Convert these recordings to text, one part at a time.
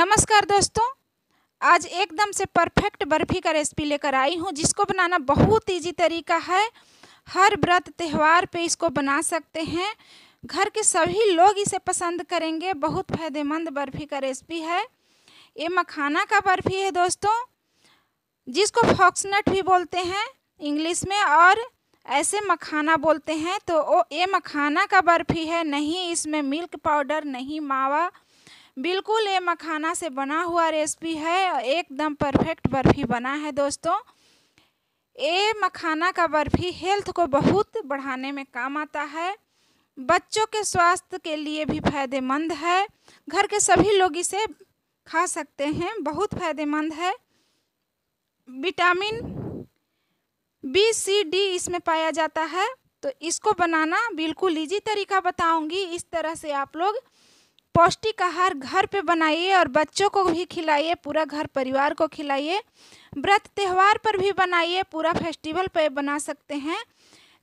नमस्कार दोस्तों। आज एकदम से परफेक्ट बर्फ़ी का रेसिपी लेकर आई हूँ, जिसको बनाना बहुत इजी तरीका है। हर व्रत त्यौहार पे इसको बना सकते हैं। घर के सभी लोग इसे पसंद करेंगे। बहुत फ़ायदेमंद बर्फ़ी का रेसिपी है। ये मखाना का बर्फ़ी है दोस्तों, जिसको फॉक्सनट भी बोलते हैं इंग्लिश में, और ऐसे मखाना बोलते हैं तो वो ये मखाना का बर्फ़ी है। नहीं इसमें मिल्क पाउडर नहीं मावा बिल्कुल ये मखाना से बना हुआ रेसिपी है, एकदम परफेक्ट बर्फ़ी बना है दोस्तों। ये मखाना का बर्फ़ी हेल्थ को बहुत बढ़ाने में काम आता है। बच्चों के स्वास्थ्य के लिए भी फ़ायदेमंद है। घर के सभी लोग इसे खा सकते हैं, बहुत फ़ायदेमंद है। विटामिन बी सी डी इसमें पाया जाता है। तो इसको बनाना बिल्कुल इजी तरीका बताऊँगी। इस तरह से आप लोग पौष्टिक आहार घर पे बनाइए और बच्चों को भी खिलाइए, पूरा घर परिवार को खिलाइए। व्रत त्यौहार पर भी बनाइए, पूरा फेस्टिवल पे बना सकते हैं।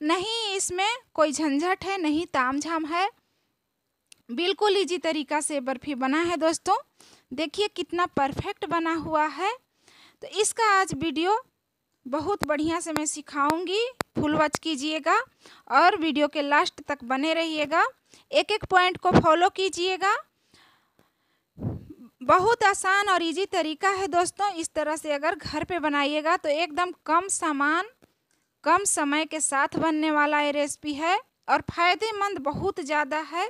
नहीं इसमें कोई झंझट है, नहीं ताम झाम है। बिल्कुल इजी तरीका से बर्फ़ी बना है दोस्तों। देखिए कितना परफेक्ट बना हुआ है। तो इसका आज वीडियो बहुत बढ़िया से मैं सिखाऊँगी। फुल वॉच कीजिएगा और वीडियो के लास्ट तक बने रहिएगा। एक एक पॉइंट को फॉलो कीजिएगा। बहुत आसान और इजी तरीका है दोस्तों। इस तरह से अगर घर पे बनाइएगा तो एकदम कम सामान, कम समय के साथ बनने वाला ये रेसिपी है और फ़ायदेमंद बहुत ज़्यादा है।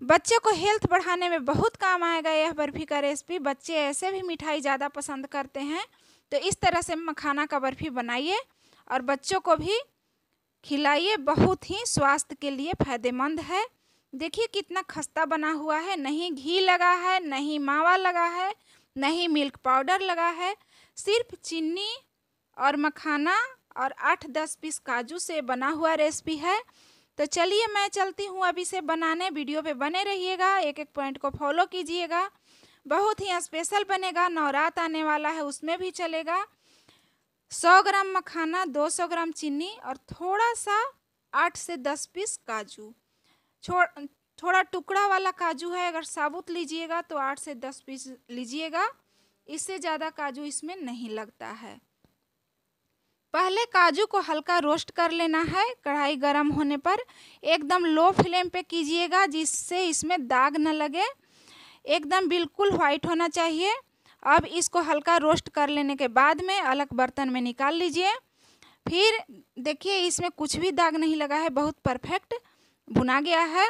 बच्चे को हेल्थ बढ़ाने में बहुत काम आएगा यह बर्फ़ी का रेसिपी बच्चे ऐसे भी मिठाई ज़्यादा पसंद करते हैं। तो इस तरह से मखाना का बर्फ़ी बनाइए और बच्चों को भी खिलाइए। बहुत ही स्वास्थ्य के लिए फ़ायदेमंद है। देखिए कितना खस्ता बना हुआ है, नहीं घी लगा है, नहीं मावा लगा है, नहीं मिल्क पाउडर लगा है। सिर्फ़ चीनी और मखाना और आठ दस पीस काजू से बना हुआ रेसिपी है। तो चलिए मैं चलती हूँ अब इसे बनाने। वीडियो पे बने रहिएगा एक एक पॉइंट को फॉलो कीजिएगा। बहुत ही स्पेशल बनेगा, नवरात आने वाला है, उसमें भी चलेगा। सौ ग्राम मखाना, दो सौ ग्राम चीनी और थोड़ा सा आठ से दस पीस काजू। छोड़, थोड़ा टुकड़ा वाला काजू है, अगर साबुत लीजिएगा तो आठ से दस पीस लीजिएगा। इससे ज़्यादा काजू इसमें नहीं लगता है। पहले काजू को हल्का रोस्ट कर लेना है, कढ़ाई गर्म होने पर। एकदम लो फ्लेम पे कीजिएगा, जिससे इसमें दाग न लगे। एकदम बिल्कुल वाइट होना चाहिए। अब इसको हल्का रोस्ट कर लेने के बाद में अलग बर्तन में निकाल लीजिए। फिर देखिए, इसमें कुछ भी दाग नहीं लगा है, बहुत परफेक्ट भुना गया है।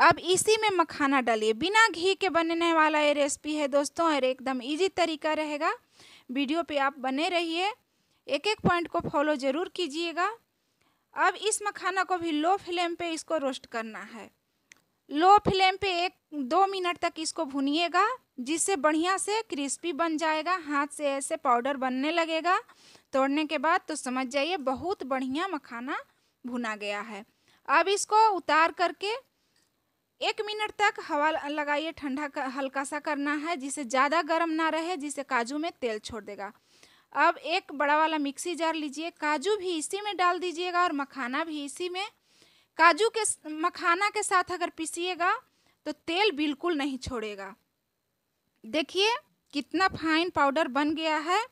अब इसी में मखाना डालिए। बिना घी के बनने वाला ये रेसिपी है दोस्तों, और एकदम इजी तरीका रहेगा। वीडियो पे आप बने रहिए। एक एक पॉइंट को फॉलो ज़रूर कीजिएगा। अब इस मखाना को भी लो फ्लेम पे इसको रोस्ट करना है। लो फ्लेम पे एक, दो मिनट तक इसको भुनिएगा, जिससे बढ़िया से क्रिस्पी बन जाएगा, हाथ से ऐसे पाउडर बनने लगेगा। तोड़ने के बाद तो समझ जाइए, बहुत बढ़िया मखाना भुना गया है। अब इसको उतार करके एक मिनट तक हवा लगाइए, ठंडा हल्का सा करना है, जिसे ज़्यादा गर्म ना रहे, जिसे काजू में तेल छोड़ देगा। अब एक बड़ा वाला मिक्सी जार लीजिए, काजू भी इसी में डाल दीजिएगा और मखाना भी इसी में। काजू के मखाना के साथ अगर पीसीएगा तो तेल बिल्कुल नहीं छोड़ेगा। देखिए, कितना फाइन पाउडर बन गया है।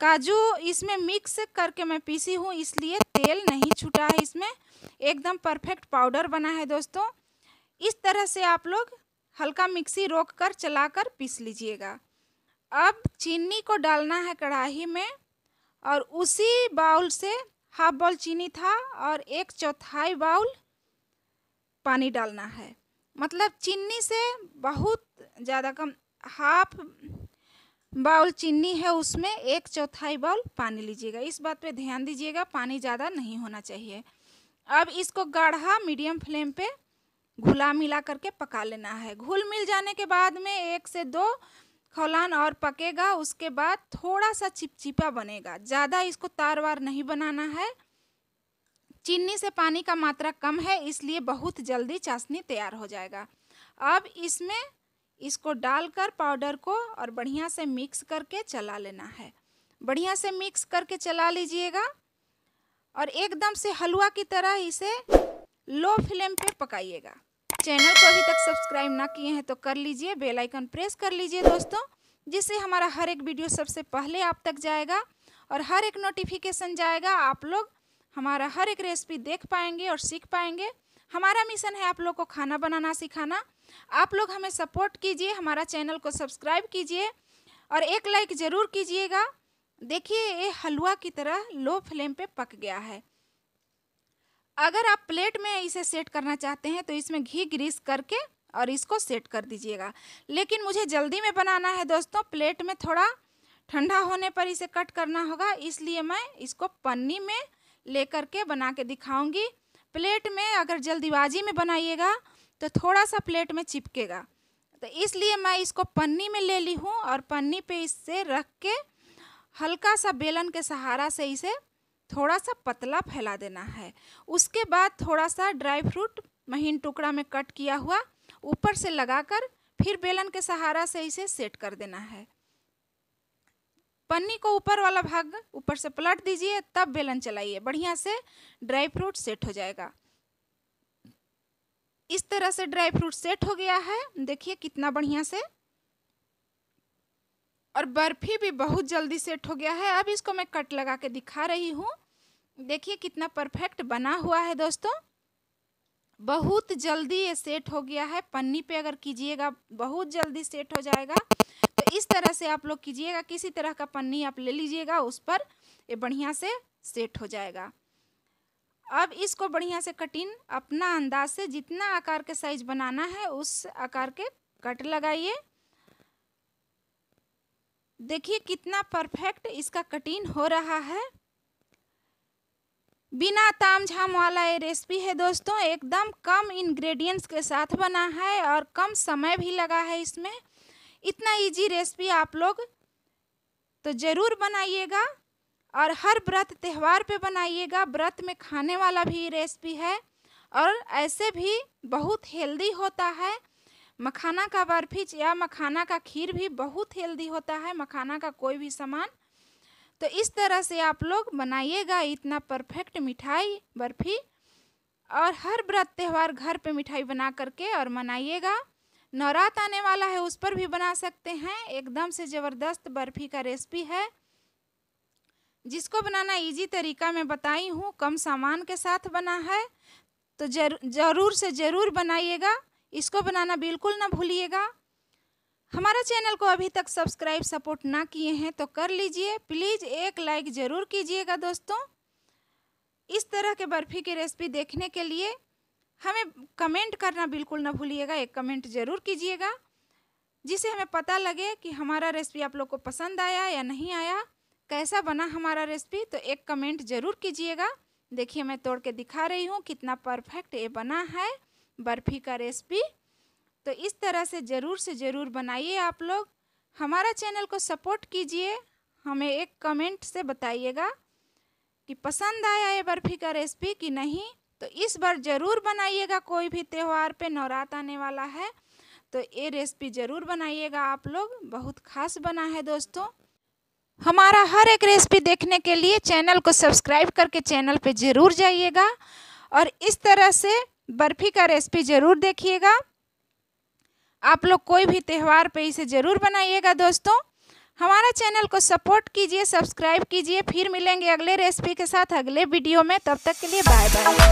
काजू इसमें मिक्स करके मैं पीसी हूँ, इसलिए तेल नहीं छूटा है इसमें। एकदम परफेक्ट पाउडर बना है दोस्तों। इस तरह से आप लोग हल्का मिक्सी रोक कर चला कर पीस लीजिएगा। अब चीनी को डालना है कढ़ाई में और उसी बाउल से हाफ़ बाउल चीनी था और एक चौथाई बाउल पानी डालना है। मतलब चीनी से बहुत ज़्यादा कम, हाफ़ बाउल चीनी है उसमें एक चौथाई बाउल पानी लीजिएगा। इस बात पे ध्यान दीजिएगा, पानी ज़्यादा नहीं होना चाहिए। अब इसको गाढ़ा मीडियम फ्लेम पे घुला मिला करके पका लेना है। घुल मिल जाने के बाद में एक से दो खौलान और पकेगा, उसके बाद थोड़ा सा चिपचिपा बनेगा। ज़्यादा इसको तार वार नहीं बनाना है। चीनी से पानी का मात्रा कम है, इसलिए बहुत जल्दी चाशनी तैयार हो जाएगा। अब इसमें इसको डालकर पाउडर को और बढ़िया से मिक्स करके चला लेना है। बढ़िया से मिक्स करके चला लीजिएगा। और एकदम से हलवा की तरह इसे लो फ्लेम पे पकाइएगा। चैनल को अभी तक सब्सक्राइब ना किए हैं तो कर लीजिए, बेल आइकन प्रेस कर लीजिए दोस्तों, जिससे हमारा हर एक वीडियो सबसे पहले आप तक जाएगा और हर एक नोटिफिकेशन जाएगा। आप लोग हमारा हर एक रेसिपी देख पाएँगे और सीख पाएँगे। हमारा मिशन है आप लोग को खाना बनाना, सिखाना। आप लोग हमें सपोर्ट कीजिए, हमारा चैनल को सब्सक्राइब कीजिए और एक लाइक ज़रूर कीजिएगा। देखिए, ये हलवा की तरह लो फ्लेम पे पक गया है। अगर आप प्लेट में इसे सेट करना चाहते हैं तो इसमें घी ग्रीस करके और इसको सेट कर दीजिएगा। लेकिन मुझे जल्दी में बनाना है दोस्तों, प्लेट में थोड़ा ठंडा होने पर इसे कट करना होगा, इसलिए मैं इसको पन्नी में लेकर के बना के दिखाऊँगी। प्लेट में अगर जल्दीबाजी में बनाइएगा तो थोड़ा सा प्लेट में चिपकेगा। तो इसलिए मैं इसको पन्नी में ले ली हूँ और पन्नी पे इससे रख के हल्का सा बेलन के सहारा से इसे थोड़ा सा पतला फैला देना है। उसके बाद थोड़ा सा ड्राई फ्रूट, महीन टुकड़ा में कट किया हुआ, ऊपर से लगाकर फिर बेलन के सहारा से इसे सेट कर देना है। पन्नी को ऊपर वाला भाग, ऊपर से पलट दीजिए, तब बेलन चलाइए। बढ़िया से ड्राई फ्रूट सेट हो जाएगा। इस तरह से ड्राई फ्रूट सेट हो गया है। देखिए कितना बढ़िया से और बर्फ़ी भी बहुत जल्दी सेट हो गया है। अब इसको मैं कट लगा के दिखा रही हूँ। देखिए कितना परफेक्ट बना हुआ है दोस्तों। बहुत जल्दी ये सेट हो गया है। पन्नी पे अगर कीजिएगा, बहुत जल्दी सेट हो जाएगा। तो इस तरह से आप लोग कीजिएगा, किसी तरह का पन्नी आप ले लीजिएगा, उस पर ये बढ़िया से सेट हो जाएगा। अब इसको बढ़िया से कटिन अपना अंदाज से जितना आकार के साइज़ बनाना है, उस आकार के कट लगाइए। देखिए कितना परफेक्ट इसका कटिंग हो रहा है। बिना ताम झाम वाला ये रेसिपी है दोस्तों, एकदम कम इंग्रेडिएंट्स के साथ बना है और कम समय भी लगा है इसमें। इतना इजी रेसिपी आप लोग तो ज़रूर बनाइएगा और हर व्रत त्यौहार पे बनाइएगा। व्रत में खाने वाला भी रेसिपी है और ऐसे भी बहुत हेल्दी होता है। मखाना का बर्फ़ी या मखाना का खीर भी बहुत हेल्दी होता है मखाना का कोई भी सामान। तो इस तरह से आप लोग बनाइएगा इतना परफेक्ट मिठाई बर्फ़ी और हर व्रत त्यौहार घर पे मिठाई बना करके और मनाइएगा। नवरात आने वाला है उस पर भी बना सकते हैं। एकदम से ज़बरदस्त बर्फ़ी का रेसिपी है। जिसको बनाना इजी तरीका मैं बताई हूँ कम सामान के साथ बना है। तो जर, ज़रूर से ज़रूर बनाइएगा। इसको बनाना बिल्कुल ना भूलिएगा। हमारा चैनल को अभी तक सब्सक्राइब, सपोर्ट ना किए हैं तो कर लीजिए। प्लीज़ एक लाइक ज़रूर कीजिएगा दोस्तों। इस तरह के बर्फ़ी की रेसिपी देखने के लिए हमें कमेंट करना बिल्कुल ना भूलिएगा। एक कमेंट ज़रूर कीजिएगा, जिससे हमें पता लगे कि हमारा रेसिपी आप लोग को पसंद आया या नहीं आया, कैसा बना हमारा रेसिपी। तो एक कमेंट ज़रूर कीजिएगा। देखिए, मैं तोड़ के दिखा रही हूँ कितना परफेक्ट ये बना है। बर्फ़ी का रेसिपी तो इस तरह से ज़रूर से ज़रूर बनाइए आप लोग। हमारा चैनल को सपोर्ट कीजिए। हमें एक कमेंट से बताइएगा कि पसंद आया ये बर्फ़ी का रेसिपी कि नहीं। तो इस बार ज़रूर बनाइएगा। कोई भी त्यौहार पे नवरात आने वाला है तो ये रेसिपी ज़रूर बनाइएगा आप लोग। बहुत खास बना है दोस्तों। हमारा हर एक रेसिपी देखने के लिए चैनल को सब्सक्राइब करके चैनल पे ज़रूर जाइएगा। और इस तरह से बर्फ़ी का रेसिपी ज़रूर देखिएगा। आप लोग कोई भी त्यौहार पे इसे ज़रूर बनाइएगा दोस्तों। हमारा चैनल को सपोर्ट कीजिए, सब्सक्राइब कीजिए, फिर मिलेंगे अगले रेसिपी के साथ, अगले वीडियो में। तब तक के लिए बाय बाय